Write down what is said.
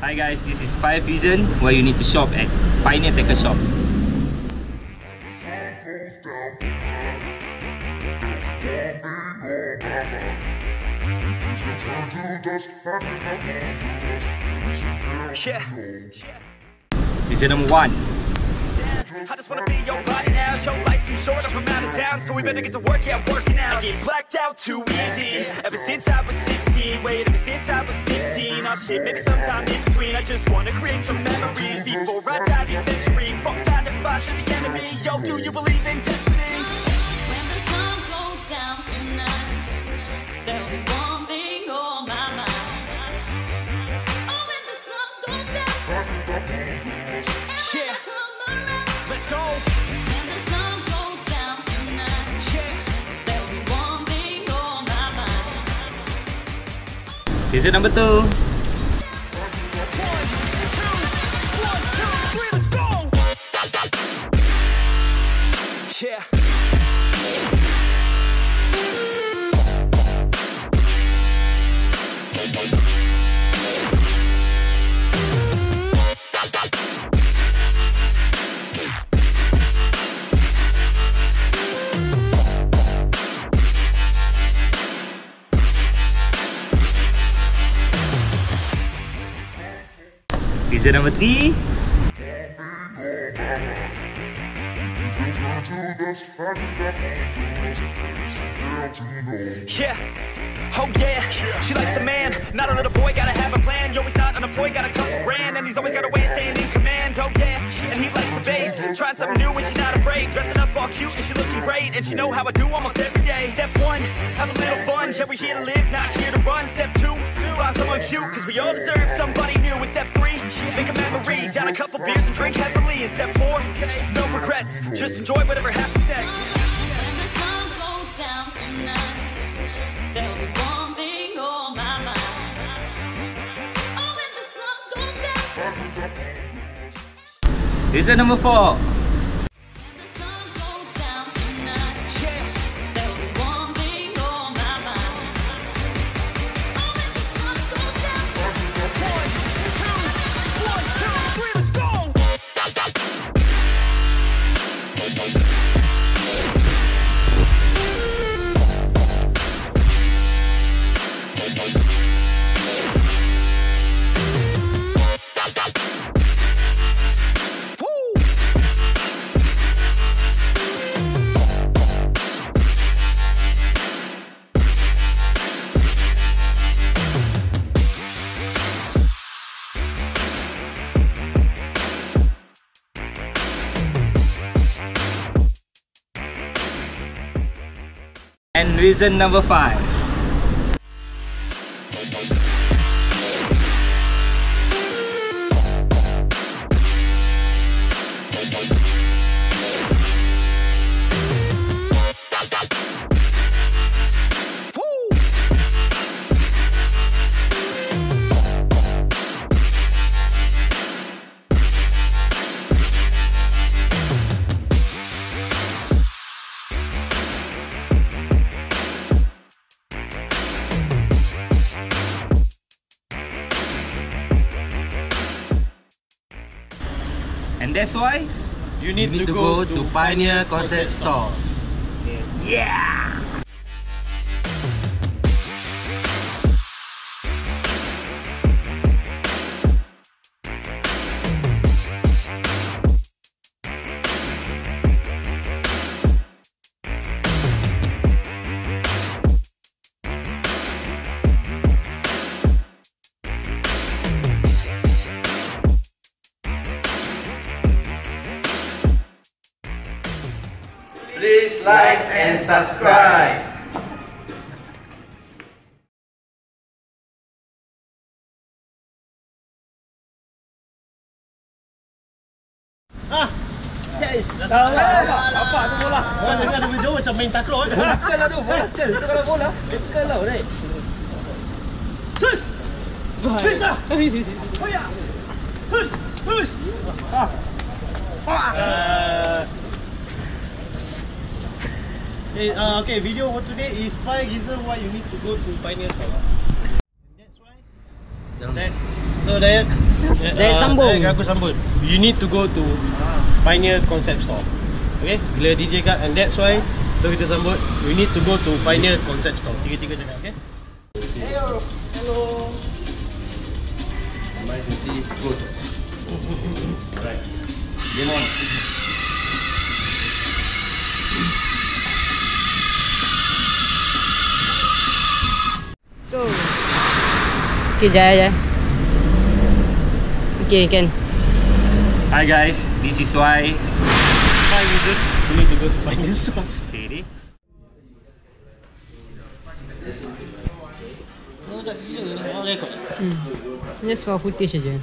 Hi guys, this is 5 reason why you need to shop at Pioneer Tackle Shop. Yeah. Reason number 1. I just wanna be your body now. Life's too short, Town, so we better get to work, yeah, working out. I get blacked out too easy. Ever since I was 16, wait, ever since I was 15. Oh shit, maybe sometime in between. I just wanna create some memories before I die this century. Fuck 9 to 5 to the enemy. Yo, do you believe in destiny? Reason number 2. One, two, three, let's go. Yeah. Reason number 3. Yeah. Oh yeah. She likes a man, not a little boy. Gotta have a plan. Yo, he's not unemployed, got a couple grand, and he's always got a way of staying in command. Oh yeah. And he likes a babe, trying something new, and she's not afraid. Dressing up all cute, and she looking great, and she know how I do almost every day. Step one, have a little fun. Yeah, we here to live, not here to run. Step two, find someone cute, cause we all deserve somebody new. And step three, make a memory, down a couple beers and drink heavily. And step four, no regrets, just enjoy whatever happens next. When the sun goes And reason number 5. And that's why You need, to, go, to Pioneer Concept Store. Please like and subscribe. Apa tu bola? Bola dengan ada video macam main takraw je. Bukan lah tu bola cel tu kalau bola Bukan lah ni Hus! Hus ah! Hoya! Hus! Hus! Ah! Ah! Okay, uh, okay, video for today is five reasons why you need to go to Pioneer Store. And that's why. That, so that Dah sambung. Eh, aku sambut. You need to go to Pioneer Concept Store. Okay? Bila DJ kat and that's why so kita sambut we need to go to Pioneer Concept Store. Tiga-tiga cakap, okay? Hello. Hello. My duty close. Alright. Game on. Okay, jaya jaya. Okay, can. Hi guys, this is why. Five it? we need to go to Pioneer Store. Okay, ready? Dah sila. Record. Just for footage saja.